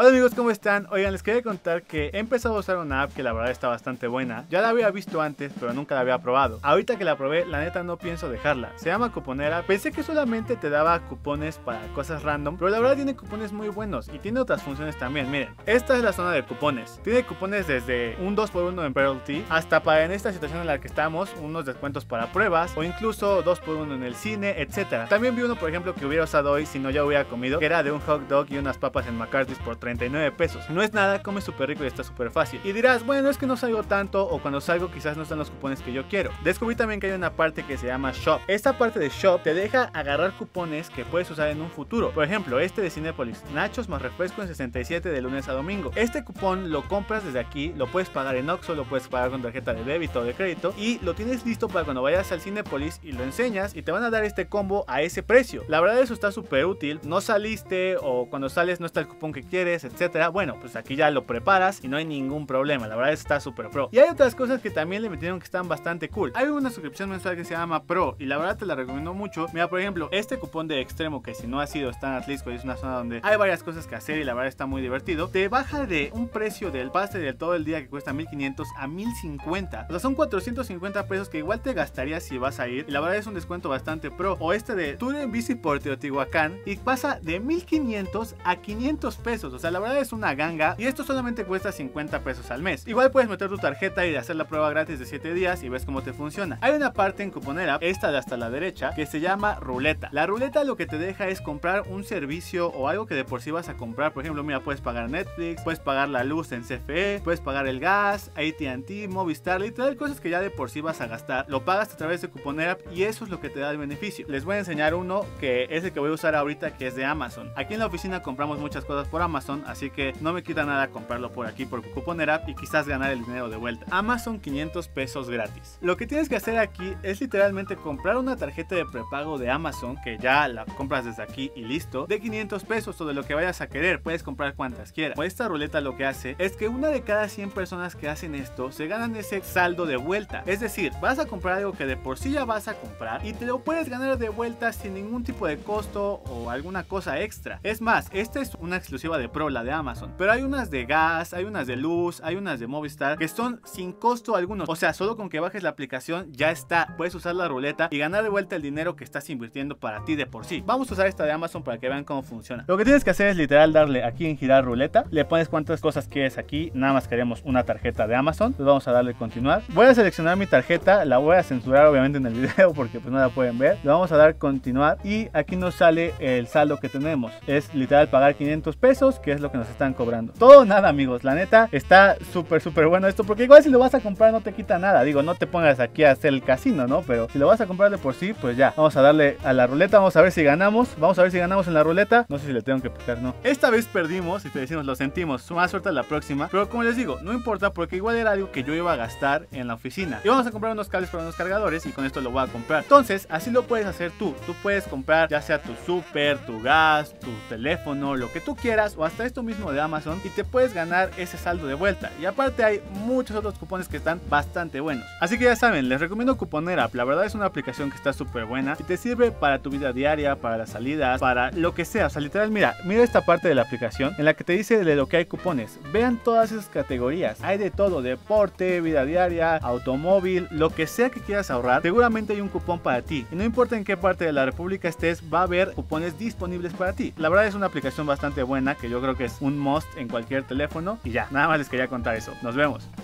Hola amigos, ¿cómo están? Oigan, les quería contar que he empezado a usar una app que la verdad está bastante buena. Ya la había visto antes, pero nunca la había probado. Ahorita que la probé, la neta no pienso dejarla. Se llama Cuponera. Pensé que solamente te daba cupones para cosas random, pero la verdad tiene cupones muy buenos y tiene otras funciones también. Miren, esta es la zona de cupones. Tiene cupones desde un 2x1 en Pearl Tea hasta para en esta situación en la que estamos, unos descuentos para pruebas o incluso 2x1 en el cine, etc. También vi uno, por ejemplo, que hubiera usado hoy si no ya hubiera comido, que era de un hot dog y unas papas en McCarthy's por 30 39 pesos. No es nada, come súper rico y está súper fácil. Y dirás, bueno, es que no salgo tanto o cuando salgo quizás no están los cupones que yo quiero. Descubrí también que hay una parte que se llama Shop. Esta parte de Shop te deja agarrar cupones que puedes usar en un futuro. Por ejemplo, este de Cinepolis, Nachos más refresco en 67 de lunes a domingo. Este cupón lo compras desde aquí, lo puedes pagar en Oxxo, lo puedes pagar con tarjeta de débito o de crédito y lo tienes listo para cuando vayas al Cinepolis y lo enseñas y te van a dar este combo a ese precio. La verdad eso está súper útil. No saliste o cuando sales no está el cupón que quieres, etcétera. Bueno, pues aquí ya lo preparas y no hay ningún problema. La verdad está súper pro. Y hay otras cosas que también le metieron que están bastante cool. Hay una suscripción mensual que se llama Pro y la verdad te la recomiendo mucho. Mira, por ejemplo, este cupón de extremo que si no ha sido está en Atlisco y es una zona donde hay varias cosas que hacer y la verdad está muy divertido. Te baja de un precio del pase del todo el día que cuesta 1500 a 1050. O sea, son 450 pesos que igual te gastarías si vas a ir. Y la verdad es un descuento bastante pro. O este de Tour en bici por Teotihuacán y pasa de 1500 a 500 pesos. La verdad es una ganga y esto solamente cuesta 50 pesos al mes. Igual puedes meter tu tarjeta y hacer la prueba gratis de 7 días y ves cómo te funciona. Hay una parte en Cuponera, esta de hasta la derecha, que se llama ruleta. La ruleta lo que te deja es comprar un servicio o algo que de por sí vas a comprar. Por ejemplo, mira, puedes pagar Netflix, puedes pagar la luz en CFE, puedes pagar el gas, AT&T, Movistar, literal cosas que ya de por sí vas a gastar. Lo pagas a través de Cuponera y eso es lo que te da el beneficio. Les voy a enseñar uno que es el que voy a usar ahorita que es de Amazon. Aquí en la oficina compramos muchas cosas por Amazon, así que no me quita nada comprarlo por aquí por Cuponera y quizás ganar el dinero de vuelta. Amazon 500 pesos gratis. Lo que tienes que hacer aquí es literalmente comprar una tarjeta de prepago de Amazon que ya la compras desde aquí y listo de 500 pesos o de lo que vayas a querer. Puedes comprar cuantas quieras. Esta ruleta lo que hace es que una de cada 100 personas que hacen esto se ganan ese saldo de vuelta. Es decir, vas a comprar algo que de por sí ya vas a comprar y te lo puedes ganar de vuelta sin ningún tipo de costo o alguna cosa extra. Es más, esta es una exclusiva de Pro, la de Amazon. Pero hay unas de gas, hay unas de luz, hay unas de Movistar que son sin costo alguno. O sea, solo con que bajes la aplicación ya está. Puedes usar la ruleta y ganar de vuelta el dinero que estás invirtiendo para ti de por sí. Vamos a usar esta de Amazon para que vean cómo funciona. Lo que tienes que hacer es literal darle aquí en girar ruleta. Le pones cuántas cosas quieres aquí. Nada más queremos una tarjeta de Amazon. Entonces vamos a darle continuar. Voy a seleccionar mi tarjeta. La voy a censurar obviamente en el video porque pues no la pueden ver. Le vamos a dar continuar y aquí nos sale el saldo que tenemos. Es literal pagar 500 pesos que es lo que nos están cobrando. Todo nada amigos. La neta está súper súper bueno esto porque igual si lo vas a comprar no te quita nada. Digo, no te pongas aquí a hacer el casino, ¿no? Pero si lo vas a comprar de por sí, pues ya. Vamos a darle a la ruleta. Vamos a ver si ganamos. Vamos a ver si ganamos en la ruleta. No sé si le tengo que picar, no. Esta vez perdimos y te decimos, lo sentimos. Más suerte la próxima. Pero como les digo, no importa porque igual era algo que yo iba a gastar en la oficina. Y vamos a comprar unos cables para unos cargadores y con esto lo voy a comprar. Entonces, así lo puedes hacer tú. Tú puedes comprar ya sea tu súper, tu gas, tu teléfono, lo que tú quieras o hasta esto mismo de Amazon y te puedes ganar ese saldo de vuelta. Y aparte hay muchos otros cupones que están bastante buenos. Así que ya saben, les recomiendo Cuponera. La verdad es una aplicación que está súper buena y te sirve para tu vida diaria, para las salidas, para lo que sea. O sea, literal, mira, mira esta parte de la aplicación en la que te dice de lo que hay cupones. Vean todas esas categorías. Hay de todo, deporte, vida diaria, automóvil, lo que sea que quieras ahorrar. Seguramente hay un cupón para ti. Y no importa en qué parte de la República estés, va a haber cupones disponibles para ti. La verdad es una aplicación bastante buena que yo creo que es un must en cualquier teléfono. Y ya, nada más les quería contar eso. Nos vemos.